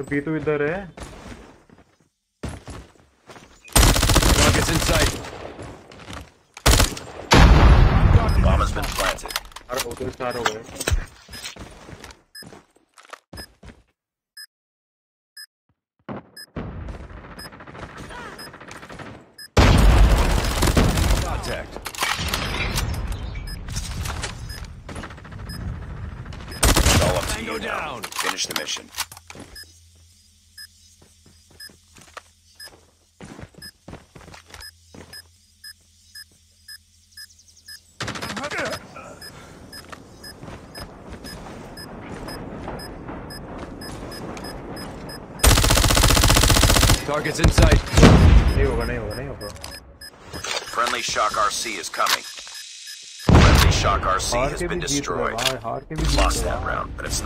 तो बी तो इधर है Targets in sight. Bomb has been planted. और उधर चार हो गए Contact. It's all up to Tango you now. down. Finish the mission. Targets in sight. नहीं होगा नहीं होगा नहीं होगा Friendly Shock RC is coming. Friendly Shock RC हार has के been भी जीत रहे destroyed. हार हार के भी जीत Lost रहे that round, but it's not.